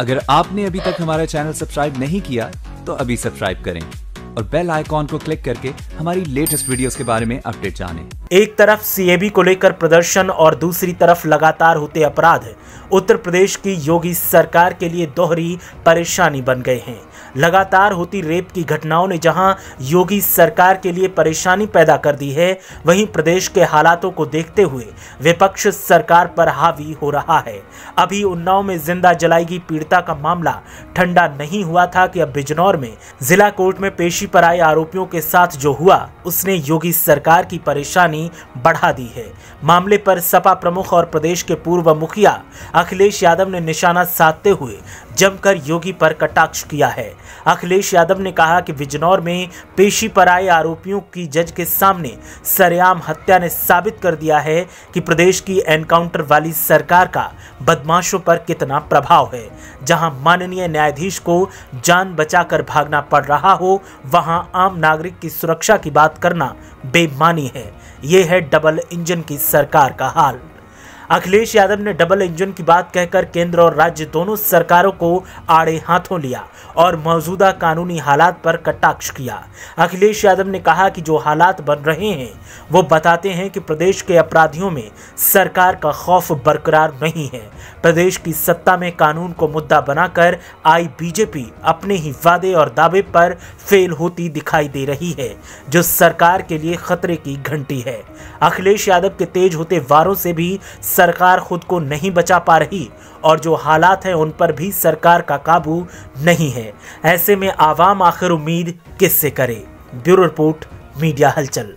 अगर आपने अभी तक हमारा चैनल सब्सक्राइब नहीं किया तो अभी सब्सक्राइब करें और बेल आइकॉन को क्लिक करके हमारी लेटेस्ट वीडियोस के बारे में अपडेट जानें। एक तरफ़ सीएबी को लेकर प्रदर्शन और दूसरी तरफ़ लगातार होते अपराध उत्तर प्रदेश की योगी सरकार के लिए दोहरी परेशानी बन गए हैं लगातार होती रेप की घटनाओं ने जहाँ योगी सरकार के लिए परेशानी पैदा कर दी है, वहीं प्रदेश के हालातों को देखते हुए विपक्ष सरकार पर हावी हो रहा है। अभी उन्नाव में ज़िंदा जलाएगी पीड़िता का मामला। ठंडा नहीं हुआ था कि अब बिजनौर में जिला कोर्ट में पेशी पर आए आरोपियों के साथ जो हुआ, उसने योगी सरकार की परेशानी बढ़ा दी है। मामले पर सपा प्रमुख और प्रदेश के पूर्व मुखिया अखिलेश यादव ने निशाना साधते हुए जमकर योगी पर कटाक्ष किया है। अखिलेश यादव ने कहा कि बिजनौर में पेशी पर आए आरोपियों की जज के सामने सरेआम हत्या ने साबित कर दिया है कि प्रदेश की एनकाउंटर वाली सरकार का बदमाशों पर कितना प्रभाव है। जहाँ माननीय न्यायाधीश को जान बचाकर भागना पड़ रहा हो, वहाँ आम नागरिक की सुरक्षा की बात करना बेमानी है। ये है डबल इंजन की सरकार का हाल। अखिलेश यादव ने डबल इंजन की बात कहकर केंद्र और राज्य दोनों सरकारों को आड़े हाथों लिया और मौजूदा कानूनी हालात पर कटाक्ष किया। अखिलेश यादव ने कहा कि जो हालात बन रहे हैं, वो बताते हैं कि प्रदेश के अपराधियों में सरकार का खौफ बरकरार नहीं है। प्रदेश की सत्ता में कानून को मुद्दा बनाकर आई बीजेपी अपने ही वादे और दावे पर फेल होती दिखाई दे रही है, जो सरकार के लिए खतरे की घंटी है। अखिलेश यादव के तेज होते वारों से भी सरकार खुद को नहीं बचा पा रही और जो हालात हैं उन पर भी सरकार का काबू नहीं है। ऐसे में आवाम आखिर उम्मीद किससे करे? ब्यूरो रिपोर्ट, मीडिया हलचल।